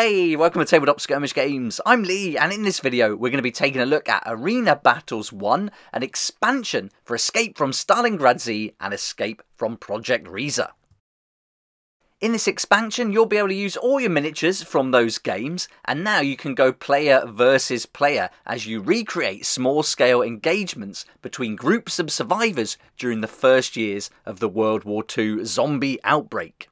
Hey, welcome to Tabletop Skirmish Games. I'm Lee, and in this video, we're going to be taking a look at Arena Battles 1, an expansion for Escape from Stalingrad Z and Escape from Projekt Riese. In this expansion, you'll be able to use all your miniatures from those games, and now you can go player versus player as you recreate small scale engagements between groups of survivors during the first years of the World War II zombie outbreak.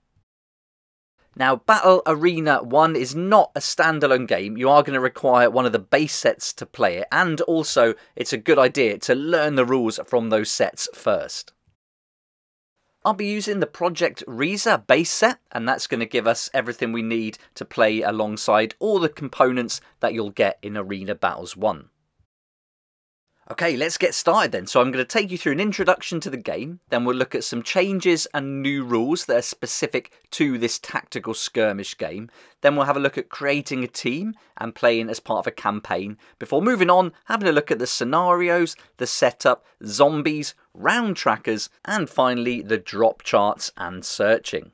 Now, Battle Arena 1 is not a standalone game. You are going to require one of the base sets to play it, and also it's a good idea to learn the rules from those sets first. I'll be using the Projekt Riese base set, and that's going to give us everything we need to play alongside all the components that you'll get in Arena Battles 1. Okay, let's get started then. So I'm going to take you through an introduction to the game, then we'll look at some changes and new rules that are specific to this tactical skirmish game. Then we'll have a look at creating a team and playing as part of a campaign, before moving on, having a look at the scenarios, the setup, zombies, round trackers, and finally the drop charts and searching.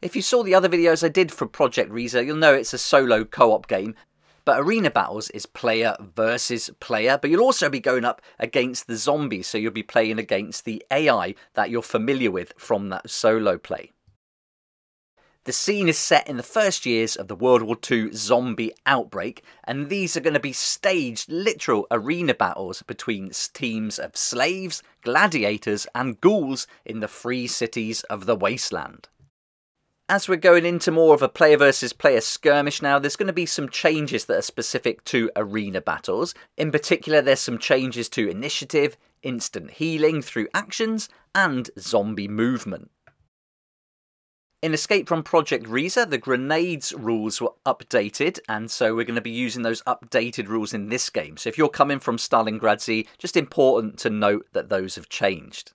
If you saw the other videos I did for Projekt Riese, you'll know it's a solo co-op game, but Arena Battles is player versus player, but you'll also be going up against the zombies, so you'll be playing against the AI that you're familiar with from that solo play. The scene is set in the first years of the World War II zombie outbreak, and these are going to be staged literal arena battles between teams of slaves, gladiators, and ghouls in the free cities of the wasteland. As we're going into more of a player versus player skirmish now, there's going to be some changes that are specific to arena battles. In particular, there's some changes to initiative, instant healing through actions, and zombie movement. In Escape from Projekt Riese, the grenades rules were updated, and so we're going to be using those updated rules in this game. So if you're coming from Stalingrad Z, just important to note that those have changed.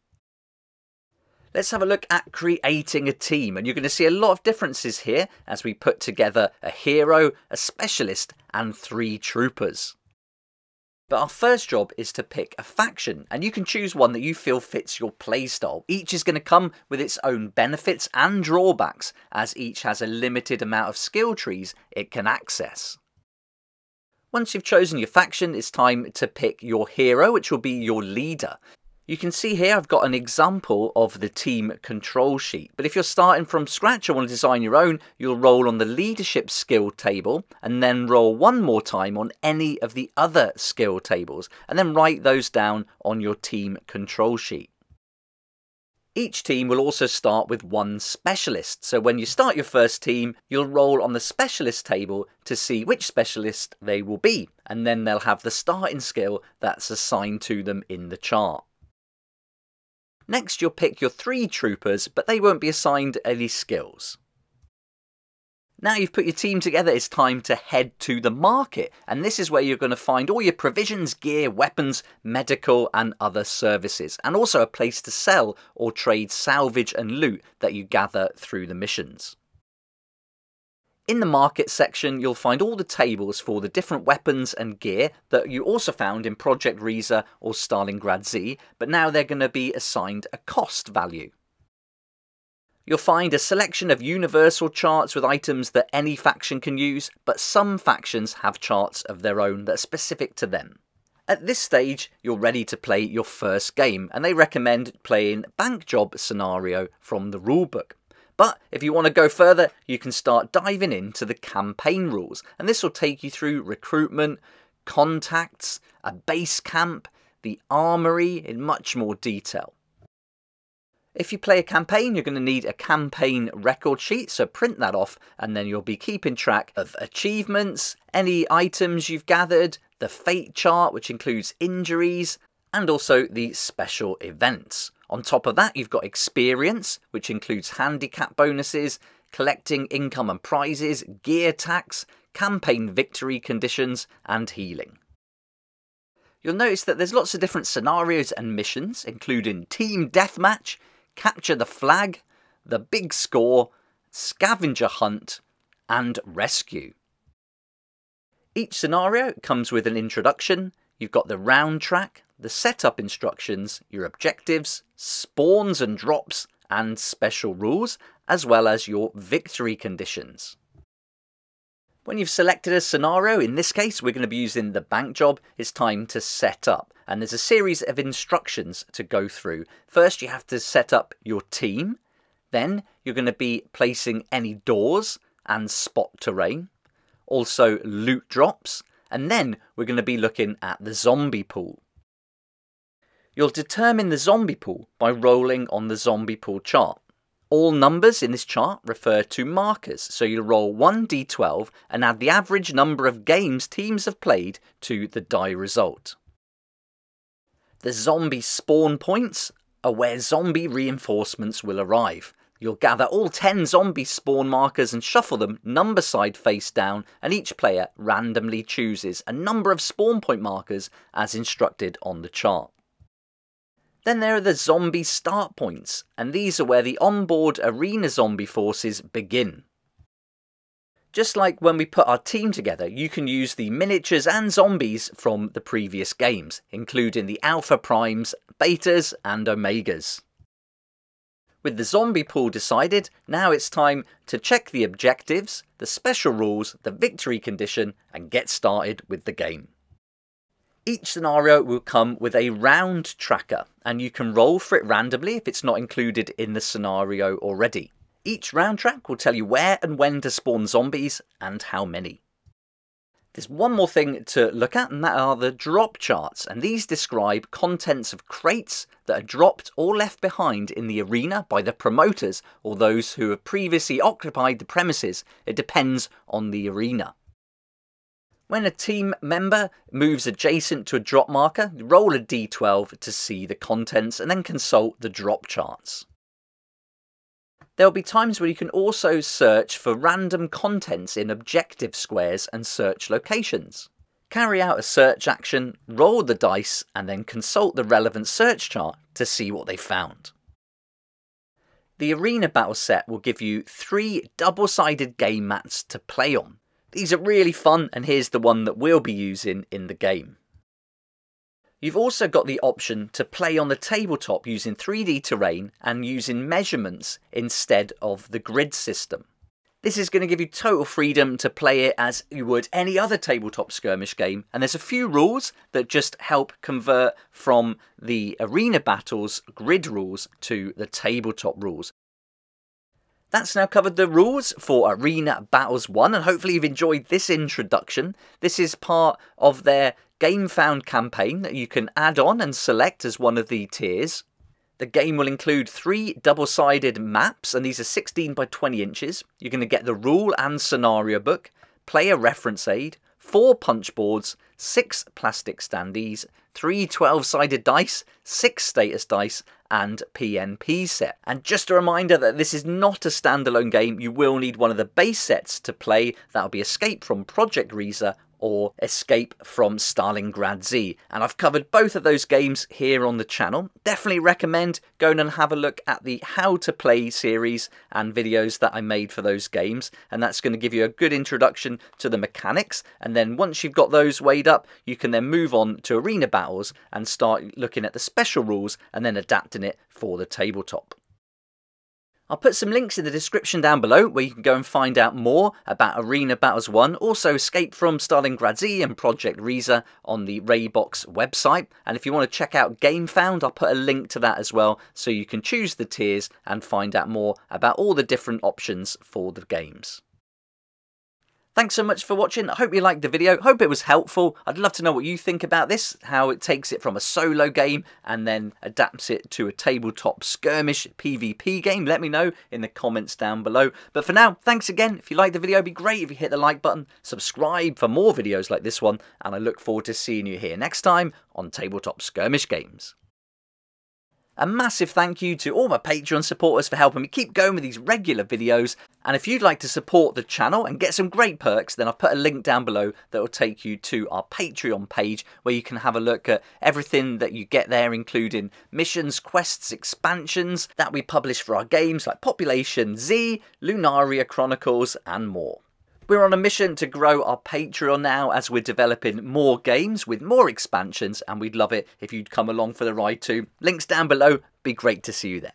Let's have a look at creating a team, and you're going to see a lot of differences here as we put together a hero, a specialist, and three troopers. But our first job is to pick a faction, and you can choose one that you feel fits your playstyle. Each is going to come with its own benefits and drawbacks, as each has a limited amount of skill trees it can access. Once you've chosen your faction, it's time to pick your hero, which will be your leader. You can see here I've got an example of the team control sheet. But if you're starting from scratch and want to design your own, you'll roll on the leadership skill table and then roll one more time on any of the other skill tables and then write those down on your team control sheet. Each team will also start with one specialist, so when you start your first team, you'll roll on the specialist table to see which specialist they will be, and then they'll have the starting skill that's assigned to them in the chart. Next, you'll pick your three troopers, but they won't be assigned any skills. Now you've put your team together, it's time to head to the market, and this is where you're going to find all your provisions, gear, weapons, medical, and other services, and also a place to sell or trade salvage and loot that you gather through the missions. In the market section, you'll find all the tables for the different weapons and gear that you also found in Projekt Riese or Stalingrad Z, but now they're going to be assigned a cost value. You'll find a selection of universal charts with items that any faction can use, but some factions have charts of their own that are specific to them. At this stage, you're ready to play your first game, and they recommend playing Bank Job Scenario from the rulebook. But if you want to go further, you can start diving into the campaign rules, and this will take you through recruitment, contacts, a base camp, the armory in much more detail. If you play a campaign, you're going to need a campaign record sheet, so print that off, and then you'll be keeping track of achievements, any items you've gathered, the fate chart, which includes injuries, and also the special events. On top of that, you've got experience, which includes handicap bonuses, collecting income and prizes, gear tax, campaign victory conditions, and healing. You'll notice that there's lots of different scenarios and missions, including Team Deathmatch, Capture the Flag, The Big Score, Scavenger Hunt, and Rescue. Each scenario comes with an introduction, you've got the round track, the setup instructions, your objectives, spawns and drops, and special rules, as well as your victory conditions. When you've selected a scenario, in this case we're going to be using the bank job, it's time to set up. And there's a series of instructions to go through. First you have to set up your team, then you're going to be placing any doors and spot terrain, also loot drops, and then we're going to be looking at the zombie pool. You'll determine the zombie pool by rolling on the zombie pool chart. All numbers in this chart refer to markers, so you'll roll 1d12 and add the average number of games teams have played to the die result. The zombie spawn points are where zombie reinforcements will arrive. You'll gather all 10 zombie spawn markers and shuffle them number side face down, and each player randomly chooses a number of spawn point markers as instructed on the chart. Then there are the zombie start points, and these are where the onboard arena zombie forces begin. Just like when we put our team together, you can use the miniatures and zombies from the previous games, including the Alpha Primes, Betas, and Omegas. With the zombie pool decided, now it's time to check the objectives, the special rules, the victory condition, and get started with the game. Each scenario will come with a round tracker, and you can roll for it randomly if it's not included in the scenario already. Each round track will tell you where and when to spawn zombies and how many. There's one more thing to look at, and that are the drop charts, and these describe contents of crates that are dropped or left behind in the arena by the promoters or those who have previously occupied the premises. It depends on the arena. When a team member moves adjacent to a drop marker, roll a d12 to see the contents and then consult the drop charts. There'll be times where you can also search for random contents in objective squares and search locations. Carry out a search action, roll the dice, and then consult the relevant search chart to see what they found. The Arena Battle set will give you three double-sided game mats to play on. These are really fun, and here's the one that we'll be using in the game. You've also got the option to play on the tabletop using 3D terrain and using measurements instead of the grid system. This is going to give you total freedom to play it as you would any other tabletop skirmish game, and there's a few rules that just help convert from the arena battles grid rules to the tabletop rules. That's now covered the rules for Arena Battles 1, and hopefully you've enjoyed this introduction. This is part of their Gamefound campaign that you can add on and select as one of the tiers. The game will include three double-sided maps, and these are 16 by 20 inches. You're going to get the rule and scenario book, player reference aid, four punch boards, six plastic standees, three 12-sided dice, six status dice, and PNP set. And just a reminder that this is not a standalone game, you will need one of the base sets to play. That'll be Escape from Projekt Riese or Escape from Stalingrad Z. And I've covered both of those games here on the channel. Definitely recommend going and have a look at the How to Play series and videos that I made for those games. And that's going to give you a good introduction to the mechanics. And then once you've got those weighed up, you can then move on to arena battles and start looking at the special rules and then adapting it for the tabletop. I'll put some links in the description down below where you can go and find out more about Arena Battles 1, also Escape from Stalingrad Z and Projekt Riese on the Raybox website. And if you want to check out GameFound, I'll put a link to that as well so you can choose the tiers and find out more about all the different options for the games. Thanks so much for watching. I hope you liked the video. Hope it was helpful. I'd love to know what you think about this, how it takes it from a solo game and then adapts it to a tabletop skirmish PvP game. Let me know in the comments down below. But for now, thanks again. If you liked the video, it'd be great if you hit the like button, subscribe for more videos like this one, and I look forward to seeing you here next time on Tabletop Skirmish Games. A massive thank you to all my Patreon supporters for helping me keep going with these regular videos. And if you'd like to support the channel and get some great perks, then I've put a link down below that will take you to our Patreon page where you can have a look at everything that you get there, including missions, quests, expansions that we publish for our games like Population Z, Lunaria Chronicles, and more. We're on a mission to grow our Patreon now as we're developing more games with more expansions, and we'd love it if you'd come along for the ride too. Links down below. Be great to see you there.